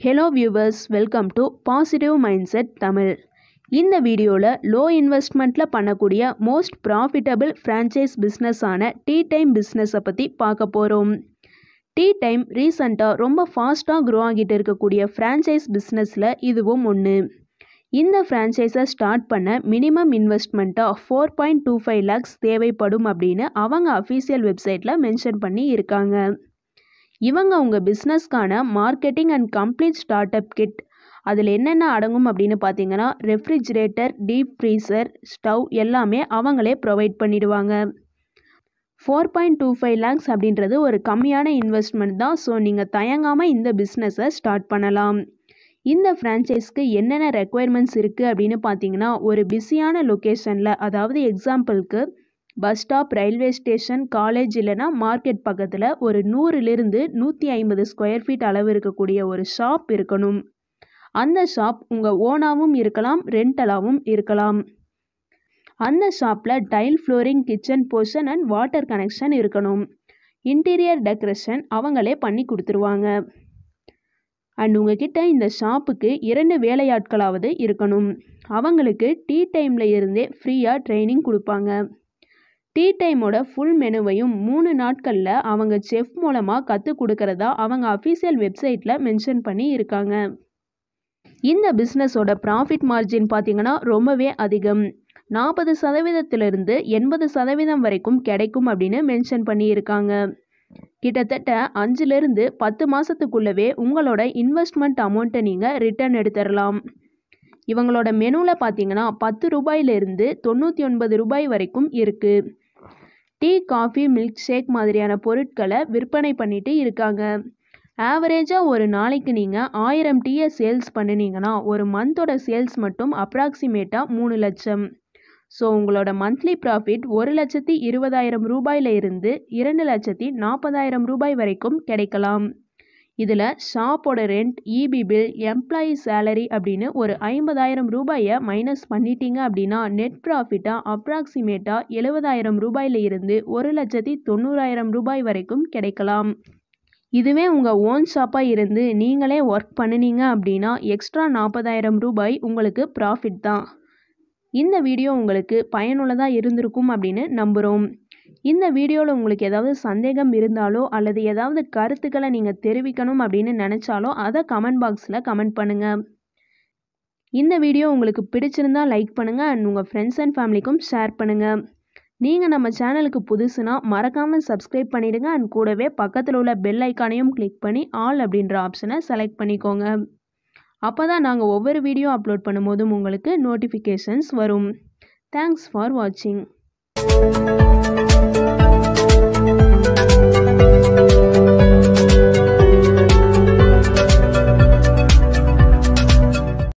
Hello viewers welcome to positive mind set Tamil இந்த வீடியோவில் low இன்வெஸ்ட்மெண்ட்டில் பண்ணக்கூடிய மோஸ்ட் ப்ராஃபிட்டபிள் ஃப்ரான்ச்சைஸ் பிஸ்னஸான டீ டைம் பிஸ்னஸை பற்றி பார்க்க போகிறோம் டீ டைம் ரீசண்டாக ரொம்ப ஃபாஸ்ட்டாக க்ரோ ஆகிட்டு இருக்கக்கூடிய ஃப்ரான்ச்சைஸ் பிஸ்னஸில் இதுவும் ஒன்று இந்த ஃப்ரான்ச்சைஸை ஸ்டார்ட் பண்ண minimum இன்வெஸ்ட்மெண்ட்டாக four point two five lakhs தேவைப்படும் அப்படின்னு அவங்க அஃபீஷியல் வெப்சைட்டில் மென்ஷன் பண்ணி இருக்காங்க. இவங்க உங்கள் பிஸ்னஸ்க்கான marketing and complete start up kit அதில் என்னென்ன அடங்கும் அப்படின்னு பார்த்தீங்கன்னா ரெஃப்ரிஜிரேட்டர் டீப் ஃப்ரீசர் ஸ்டவ் எல்லாமே அவங்களே ப்ரொவைட் பண்ணிடுவாங்க. Four point two five lakhs அப்படின்றது ஒரு கம்மியான இன்வெஸ்ட்மெண்ட் தான். ஸோ நீங்கள் தயங்காமல் இந்த பிஸ்னஸை ஸ்டார்ட் பண்ணலாம். இந்த ஃப்ரான்ச்சைஸ்க்கு என்னென்ன ரெக்குயர்மெண்ட்ஸ் இருக்குது அப்படின்னு பார்த்தீங்கன்னா ஒரு பிஸியான லொக்கேஷனில் அதாவது எக்ஸாம்பிளுக்கு bus stop railway station college இல்லைனா மார்க்கெட் பக்கத்தில் ஒரு நூறுலேருந்து நூற்றி ஐம்பது ஸ்கொயர் ஃபீட் அளவு இருக்கக்கூடிய ஒரு ஷாப் இருக்கணும். அந்த ஷாப் உங்கள் ஓனாகவும் இருக்கலாம் ரெண்டலாகவும் இருக்கலாம். அந்த ஷாப்பில் tile flooring kitchen portion and water connection இருக்கணும். இன்டீரியர் டெக்கரேஷன் அவங்களே பண்ணி கொடுத்துருவாங்க. அண்ட் உங்ககிட்ட இந்த ஷாப்புக்கு இரண்டு வேலையாட்களாவது இருக்கணும். அவங்களுக்கு டீ டைமில் இருந்தே ஃப்ரீயாக ட்ரைனிங் கொடுப்பாங்க. டீ டைமோட ஃபுல் மெனுவையும் மூணு நாட்களில் அவங்க செஃப் மூலமாக கற்றுக் கொடுக்கறதா அவங்க அஃபீஷியல் வெப்சைட்டில் மென்ஷன் பண்ணி இருக்காங்க. இந்த பிஸ்னஸோட ப்ராஃபிட் மார்ஜின் பார்த்திங்கன்னா ரொம்பவே அதிகம். நாற்பது சதவீதத்திலிருந்து எண்பது சதவீதம் வரைக்கும் கிடைக்கும் அப்படின்னு மென்ஷன் பண்ணியிருக்காங்க. கிட்டத்தட்ட அஞ்சுலேருந்து பத்து மாதத்துக்குள்ளவே உங்களோட இன்வெஸ்ட்மெண்ட் அமௌண்ட்டை நீங்கள் ரிட்டர்ன் எடுத்துடலாம் இவங்களோட மெனுவில் பார்த்தீங்கன்னா பத்து ரூபாயிலிருந்து தொண்ணூற்றி ஒன்பது ரூபாய் வரைக்கும் இருக்குது டீ காஃபி மில்க் ஷேக் மாதிரியான பொருட்களை விற்பனை பண்ணிட்டு இருக்காங்க. ஆவரேஜாக ஒரு நாளைக்கு நீங்கள் ஆயிரம் டீயை சேல்ஸ் பண்ணினீங்கன்னா ஒரு மந்தோட சேல்ஸ் மட்டும் அப்ராக்சிமேட்டாக மூணு லட்சம். ஸோ உங்களோட மந்த்லி ப்ராஃபிட் ஒரு லட்சத்தி இருபதாயிரம் ரூபாயில இருந்து இரண்டு லட்சத்தி நாற்பதாயிரம் ரூபாய் வரைக்கும் கிடைக்கலாம். இதில் ஷாப்போட rent EB bill employee salary அப்படின்னு ஒரு ஐம்பதாயிரம் ரூபாயை மைனஸ் பண்ணிட்டீங்க அப்படின்னா நெட் ப்ராஃபிட்டாக அப்ராக்சிமேட்டாக எழுபதாயிரம் ரூபாயில இருந்து ஒரு லட்சத்தி தொண்ணூறாயிரம் ரூபாய் வரைக்கும் கிடைக்கலாம். இதுவே உங்கள் ஓன் ஷாப்பாக இருந்து நீங்களே ஒர்க் பண்ணினீங்க அப்படின்னா எக்ஸ்ட்ரா நாற்பதாயிரம் ரூபாய் உங்களுக்கு ப்ராஃபிட் தான். இந்த வீடியோ உங்களுக்கு பயனுள்ளதாக இருந்திருக்கும் அப்படின்னு நம்புகிறோம் இந்த வீடியோவில் உங்களுக்கு ஏதாவது சந்தேகம் இருந்தாலோ அல்லது ஏதாவது கருத்துக்களை நீங்கள் தெரிவிக்கணும் அப்படின்னு நினச்சாலோ அதை கமெண்ட் பாக்ஸில் கமெண்ட் பண்ணுங்கள் இந்த வீடியோ உங்களுக்கு பிடிச்சிருந்தா லைக் பண்ணுங்கள் அண்ட் உங்கள் ஃப்ரெண்ட்ஸ் அண்ட் ஃபேமிலிக்கும் ஷேர் பண்ணுங்கள் நீங்கள் நம்ம சேனலுக்கு புதுசுனா மறக்காமல் சப்ஸ்கிரைப் பண்ணிவிடுங்க அண்ட் கூடவே பக்கத்தில் உள்ள பெல் ஐக்கானையும் கிளிக் பண்ணி ஆல் அப்படின்ற ஆப்ஷனை செலக்ட் பண்ணிக்கோங்க. அப்போ தான் நாங்கள் ஒவ்வொரு வீடியோ அப்லோட் பண்ணும்போதும் உங்களுக்கு நோட்டிஃபிகேஷன்ஸ் வரும். தேங்க்ஸ் ஃபார் வாட்சிங்